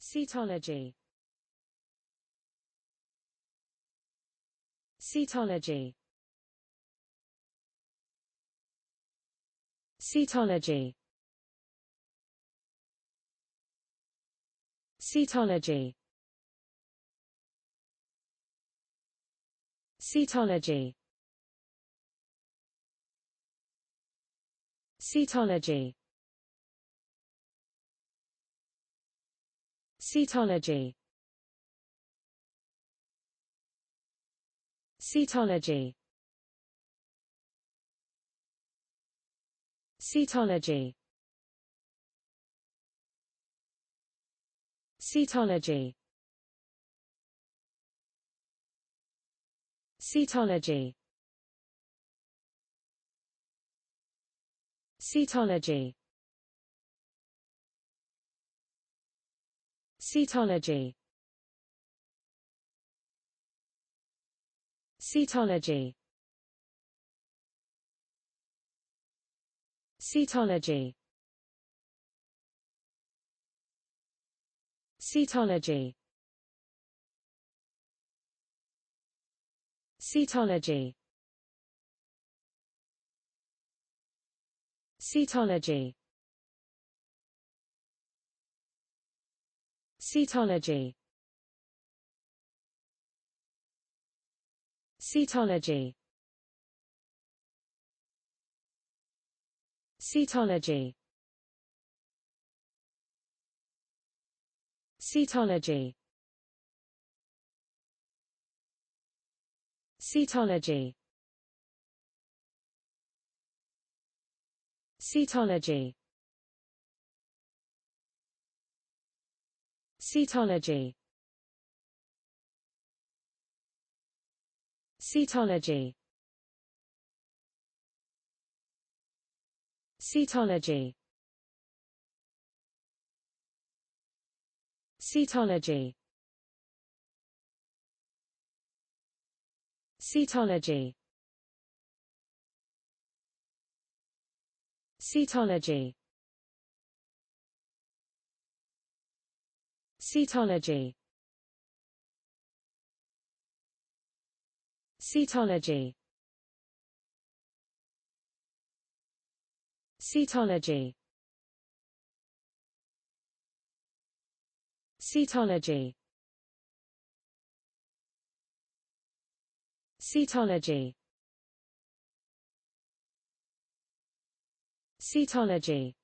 Cetology. Cetology. Cetology. Cetology. Cetology. Cetology Cetology. Cetology. Cetology. Cetology. Cetology. Cetology Cetology Cetology Cetology Cetology Cetology Cetology Cetology Cetology Cetology Cetology Cetology Cetology Cetology. Cetology. Cetology. Cetology. Cetology. Cetology Cetology. Cetology. Cetology. Cetology. Cetology. Cetology